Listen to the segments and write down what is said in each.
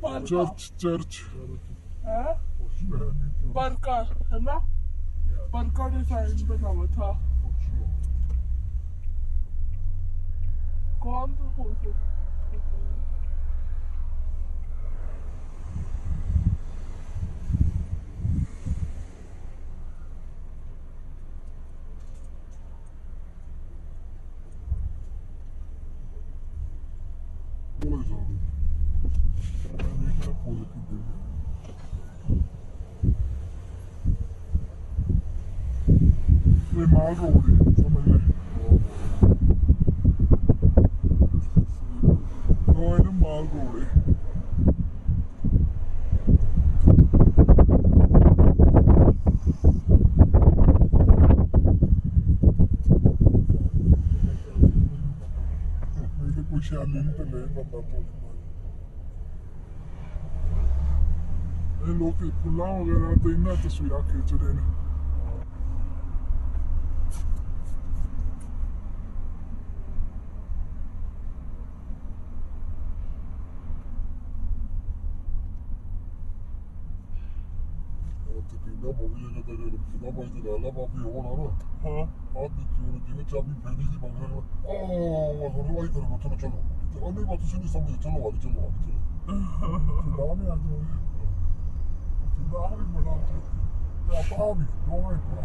Barka. Church. Eh? Barka. Hema? Barka ne sayın bedava ta. Kuandı hoşum. Ve mağara oluyor. ਲੋਕੀ ਫੁੱਲਾਂ ਵਗੈਰਾ ਤੇ ਇਹਨਾਂ ਤਸਵੀਰਾਂ ਖਿੱਚਦੇ ਨੇ ਕਿੰਨਾ ਬੋਲੀ ਜੇ ਤੇ ਜੇ ਕਿੰਨਾ ਬਾਈ ਤੇ ਗੱਲ ਆ ਬਾਪੀ ਹੋਣਾ ਨਾ ਹਾਂ ਆ ਦੇਖੀ ਉਹਨੇ ਜਿਵੇਂ ਚਾਬੀ ਫੇਰੀ ਸੀ ਬਾਈ ਨੇ ਉਹ ਉਹਨੇ ਵਾਈ ਕਰ ਬਤਨ ਚਲੋ ਚਲੋ ਉਹਨੇ ਬਤਨ ਸੀ ਨਹੀਂ ਸਮਝ ਚਲੋ ਵਾਲੀ ਚਲੋ ਵਾਲੀ ਚਲੋ ਨਾ ਨੇ Bobby went up Bobby, don't worry about it.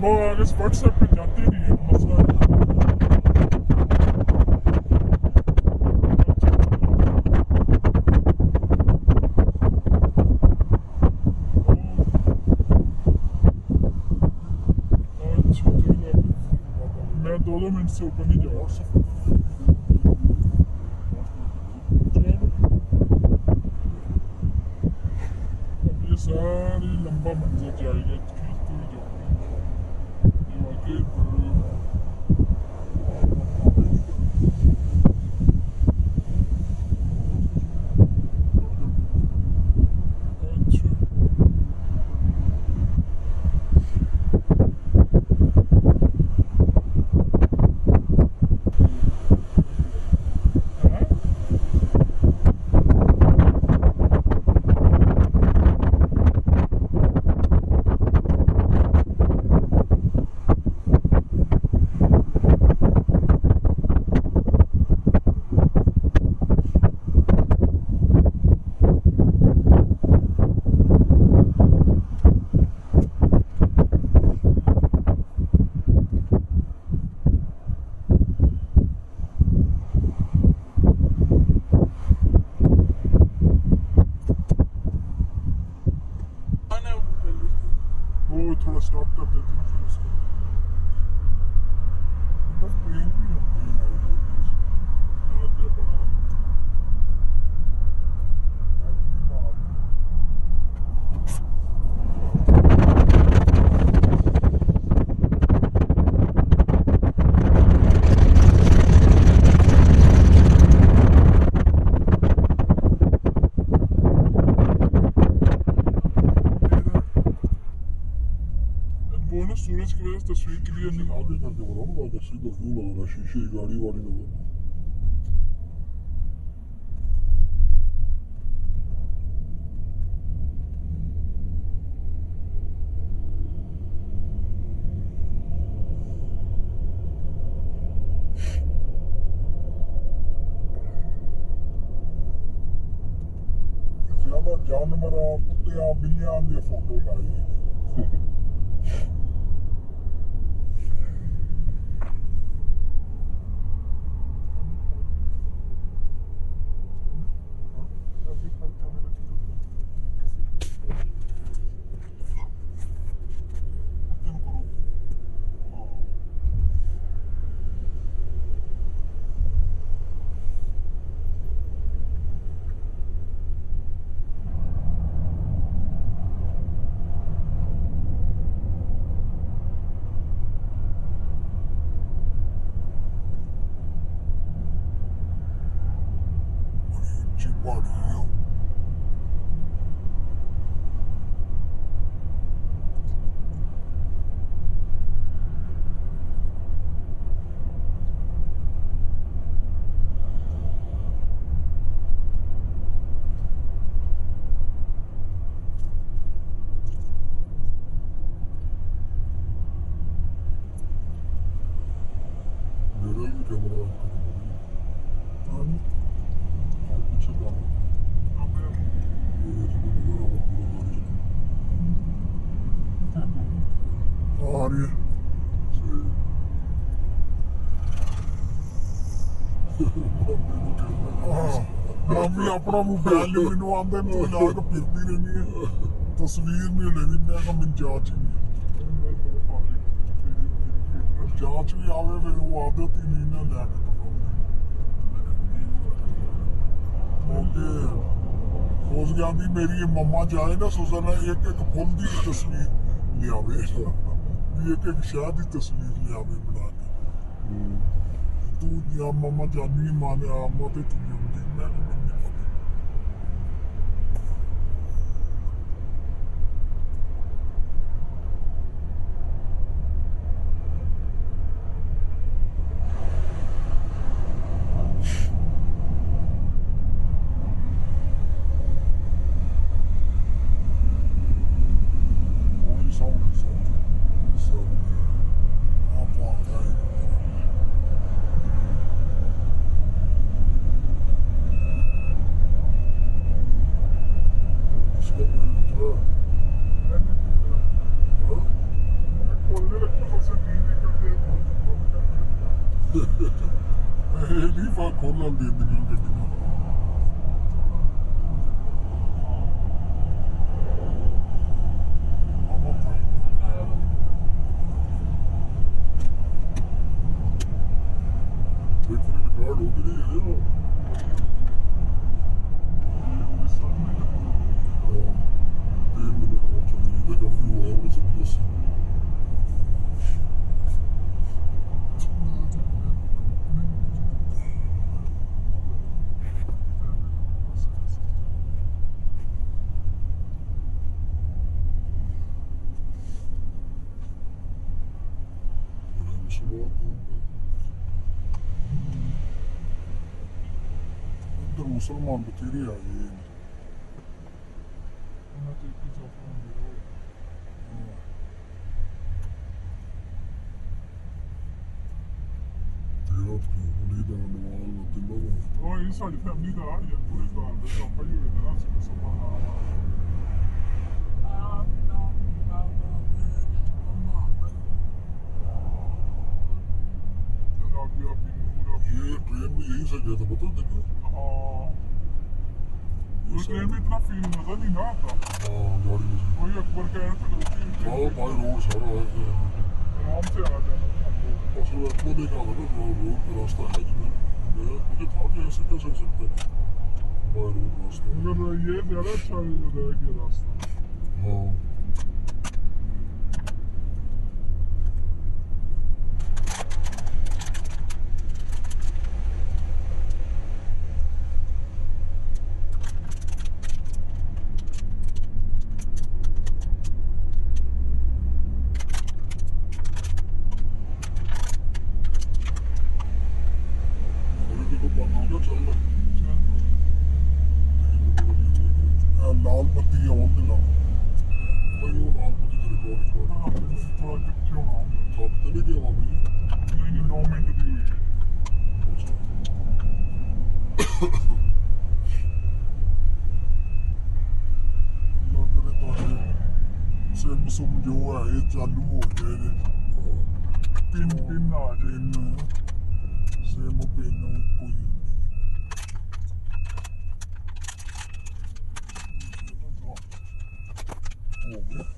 Boah, das मैं दो दो मिनट से ऊपर नहीं जाऊँगा सारी लंबा मंजिल जाएगी stop the breathing. ჩვენი ადგილი რომ გადასულა ნულა რაში შეიძლება რივალინო water. ਤੁਸੀਂ ਆਪਣਾ ਮੋਬਾਈਲ ਲਈ ਮੈਨੂੰ ਆਂਦੇ ਮੈਂ ਲਾ ਕੇ ਫਿਰਦੀ ਰਹਿੰਦੀ ਹੈ ਤਸਵੀਰ ਨਹੀਂ ਲੈਣੀ ਮੈਂ ਕਹਾਂ ਮੈਂ ਜਾਂਚ ਨਹੀਂ ਜਾਂਚ ਵੀ ਆਵੇ ਫਿਰ ਉਹ ਆਦਤ ਹੀ ਨਹੀਂ ਨਾ ਲੈ ਕੇ ਓਕੇ ਉਸ ਜਾਂਦੀ ਮੇਰੀ ਇਹ ਮੰਮਾ ਜਾਏ ਨਾ ਸੋਸਾ ਨਾ ਇੱਕ ਇੱਕ ਫੁੱਲ ਦੀ ਤਸਵੀਰ ਲਿਆਵੇ ਵੀ ਇੱਕ ਇੱਕ ਸ਼ਾਹ ਦੀ ਤਸਵੀਰ ਲਿਆਵੇ ਬਣਾ ਕੇ ਤੂੰ ਜਾਂ ਮੰਮਾ ਜਾਨੀ ਮਾਂ ਦੇ ਆਮਾ ਤੇ ਤੂੰ ਮੁਸਲਮਾਨ ਬਥੇਰੇ ਆ ਗਏ ਨੇ ਉਹਨਾਂ ਤੇ ਕੀ ਚੋਪਾਂ ਹੁੰਦੀ ਰਹੋ ਤੇਰਾ ਤੂੰ ਹੁਣੇ ਦਾ ਨਵਾਲ ਨਾ ਤੇ ਲਵਾ ਉਹ ਇਹ ਸਾਡੀ ਫੈਮਿਲੀ ਦਾ ਆ ਯਾਰ ਪੂਰੇ ਘਰ ਦਾ ਸਾਫਾ ਹੀ ਹੋਇਆ ਨਾ ਅਸੀਂ ਮੁਸਲਮਾਨ ਆ ये ट्रेन में यही से गया था पता देखो O... Io temi trafino, da di noto. O gördünüz. O yok, burada yapıldı. O bay ruhu sarı ayakta. Ramsey aradan. Aslında bu bir kalır, bu ruhu rasta edin. Ve bir de tabi yasak yasak zaten. Bay ruhu rasta. Bunlar yer yere çağırıyor da yer rasta. Ha. som jo er et allure ved det. Bind, binder det nu. Så jeg må binde nogle bryn. Oh, yeah.